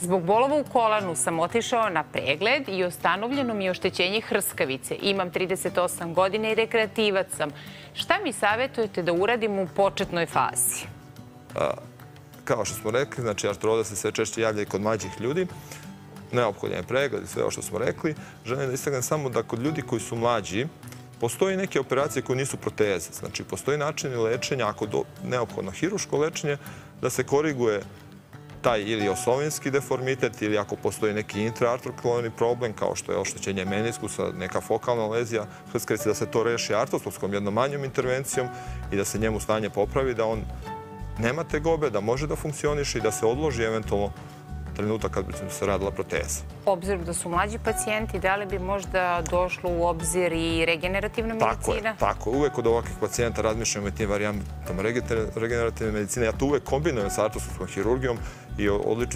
Zbog bolova u kolanu sam otišao na pregled i ustanovljeno mi je oštećenje hrskavice. Imam 38 godina i rekreativac sam. Šta mi savjetujete da uradim u početnoj fazi? Kao što smo rekli, znači artroza se sve češće javlja i kod mlađih ljudi. Neophodan je pregled i sve ovo što smo rekli. Želim da istaknem samo da kod ljudi koji su mlađi, postoji neke operacije koje nisu proteze. Znači, postoji način lečenja, ako do, neophodno hiruško lečenje, da se koriguje taj ili osovinski deformitet ili ako postoji neki intraartrokloni problem kao što je oštećenje meniskusa, neka fokalna lezija hrskavice, da se to reši artroskopskom jednom manjom intervencijom i da se njemu stanje popravi, da on nema tegobe, da može da funkcioniše i da se odloži eventualno trenutak kad bi se radila proteza. Obzirom da su mlađi pacijenti, da li bi možda došlo u obzir i regenerativna medicina? Tako je, tako. Uvek kod ovakvih pacijenta razmišljamo o tim varijantama regenerativne medicine. Ja to uvek kombinujem sa artroskopskom hirurgijom i odlično